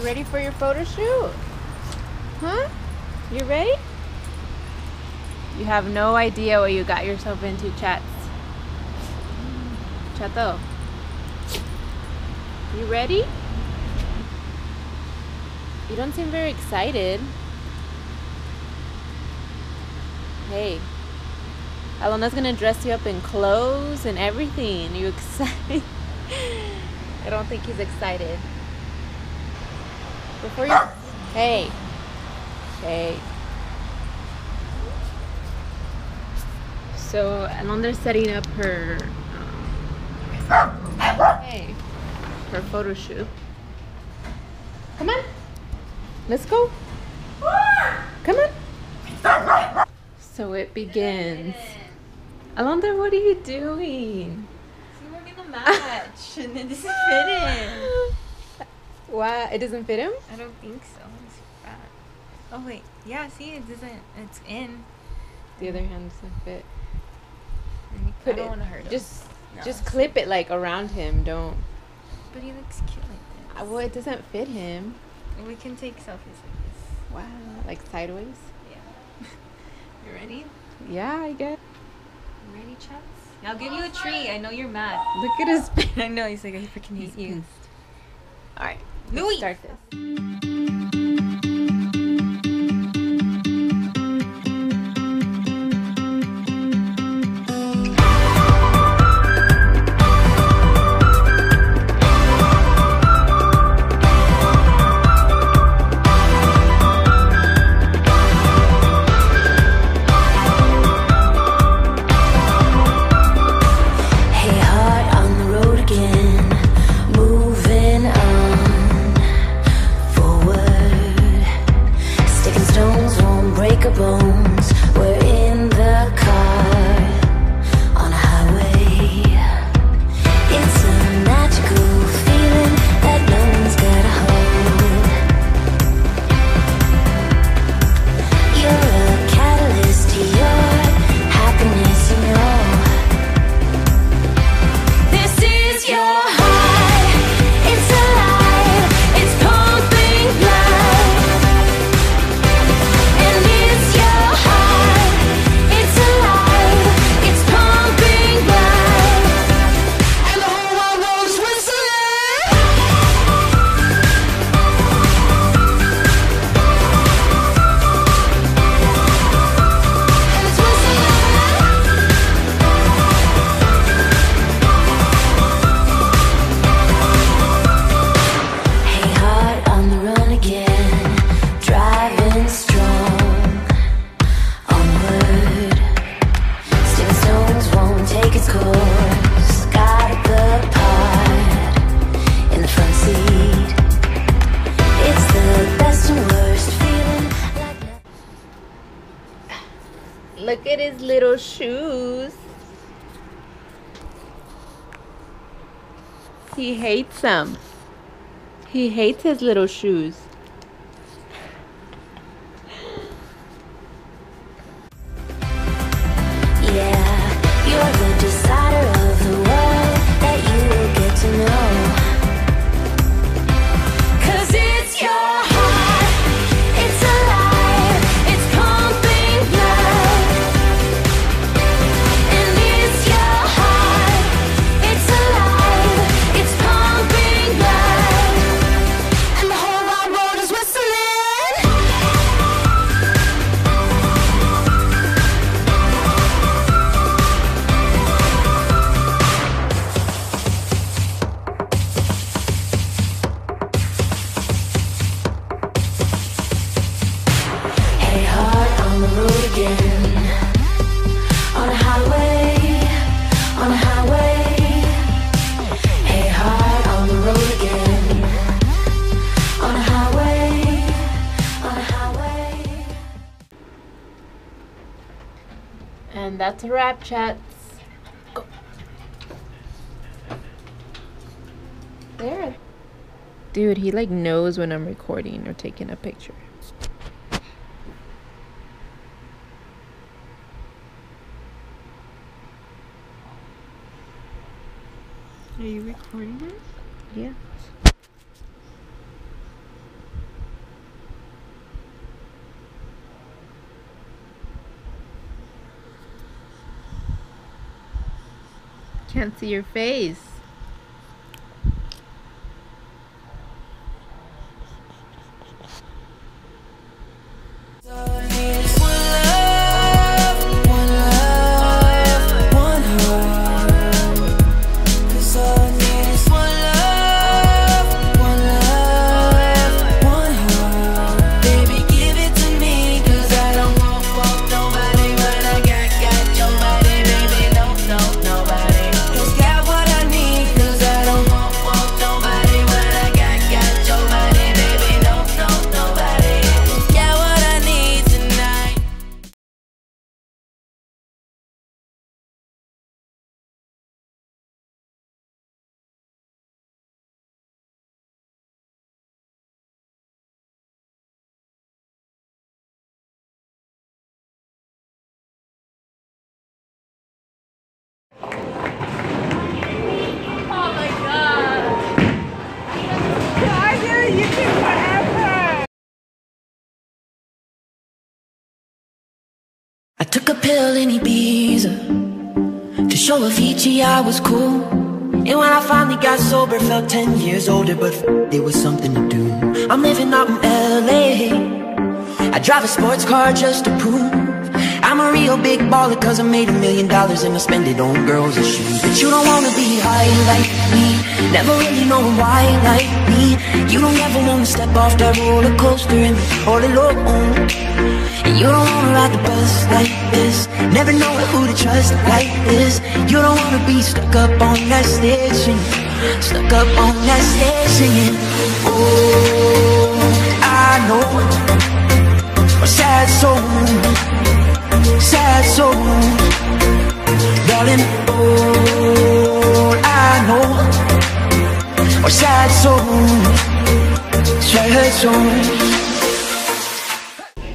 You ready for your photo shoot? Huh? You ready? You have no idea what you got yourself into, chats. Chato. You ready? You don't seem very excited. Hey, Alondra's gonna dress you up in clothes and everything. You excited? I don't think he's excited. Before you. Hey. Hey. So Alondra's setting up her. Um, hey. Her photo shoot. Come on. Let's go. Come on. So it begins. Alondra, what are you doing? See, we're gonna match, and it doesn't fit him. Why? It doesn't fit him? I don't think so. It's fat. Oh wait, yeah. See, it doesn't. It's in. The other hand doesn't fit. Put I don't want to hurt him. Just, No, just clip it like around him. Don't. But he looks cute like Uh, this. Well, it doesn't fit him. We can take selfies like this. Wow, like sideways. Yeah. you ready? Yeah, I guess. You ready, Chats? I'll give you a treat. I know you're mad. Look at his. I know. He's like, I freaking hate you. All right, Louis. start this. Look at his little shoes. He hates them. He hates his little shoes. That's a wrap, chats. Go. There. Dude, he like knows when I'm recording or taking a picture. Are you recording it? Yeah. Can't see your face. In Ibiza to show Avicii I was cool. And when I finally got sober, felt 10 years older, but there was something to do. I'm living out in LA. I drive a sports car just to prove I'm a real big baller cause I made a million dollars and I spend it on girls and shoes. But you don't wanna be high like me, never really know why like me. You don't ever wanna step off that roller coaster and be all alone. Ride the bus like this. Never know who to trust like this. You don't wanna be stuck up on that singing. Stuck up on that singing. Oh, I know. A sad soul. Sad soul. Darling, all I know. Are sad souls Sad souls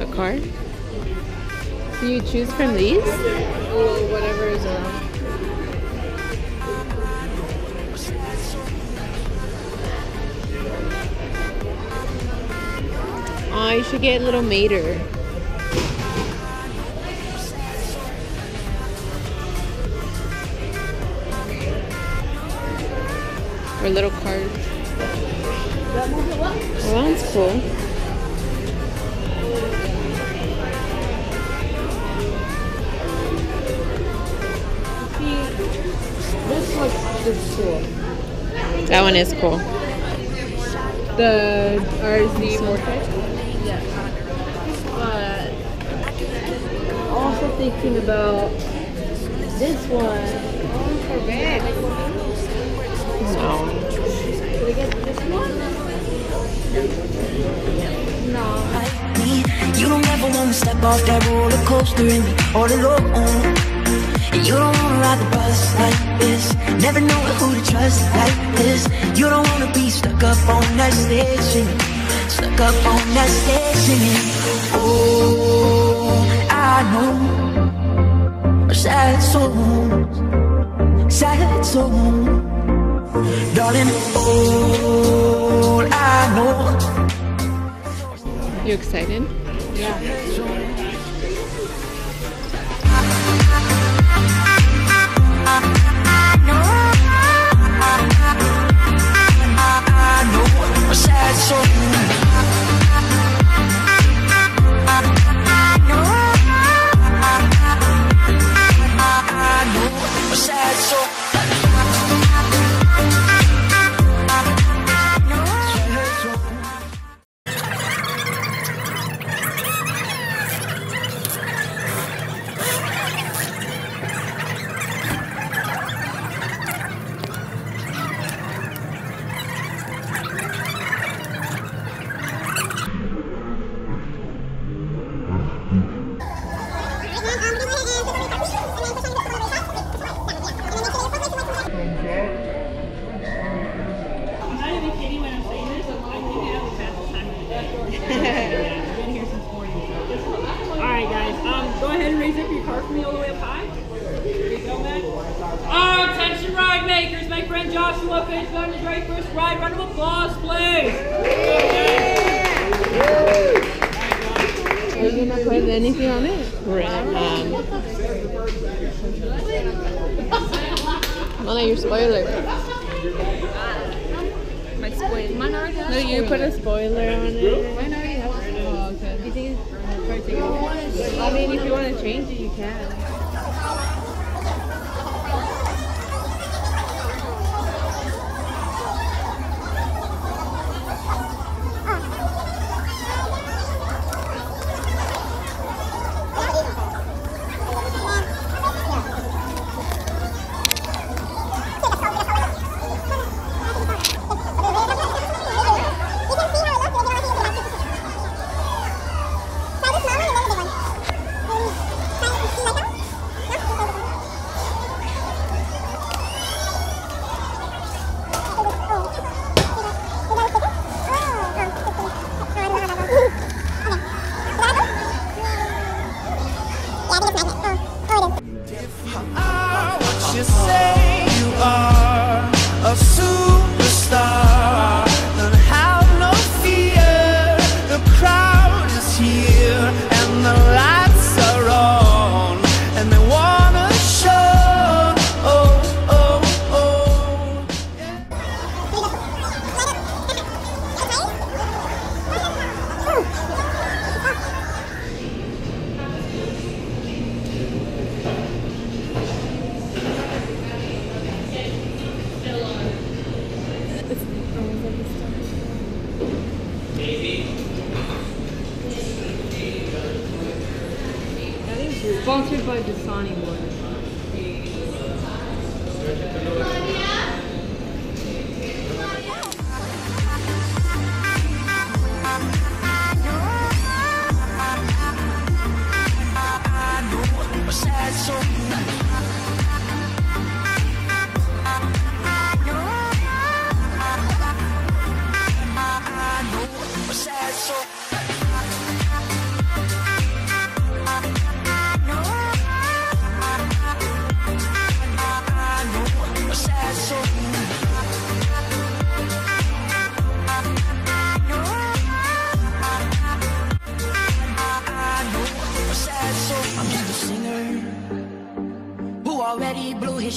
A card? Do you choose from these? Well, whatever is around. Oh, you should get little mater. Or little card. That one's cool. Cool. That one is cool. The RSD portrait. Yeah. But also thinking about this one. Oh, for bed. No. Did I get this one? No. me. You don't ever wanna step off that roller coaster and be all alone. And you don't wanna ride the bus like this. Never know who to trust like this. You don't wanna be stuck up on that stage singing. Stuck up on that stage singing. Oh, I know. A sad soul. Sad soul. Darling, all I know. You excited? I for me all the way up high. Here you go, man. Oh, attention, ride makers. My friend Joshua finished on his very first ride. Round of applause, please. Are you gonna put anything on it? Um, Mona, your spoiler. My spoiled. Mine already No, you put a spoiler on it. Mine already has Oh, okay. You think it's probably take it off? I mean, if you want to change it, you can.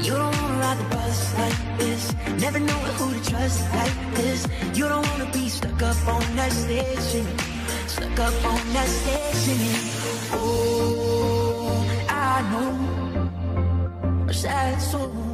You don't wanna ride the bus like this. Never knowing who to trust like this. You don't wanna be stuck up on that stage singing Stuck up on that stage singing Oh, I know. A sad soul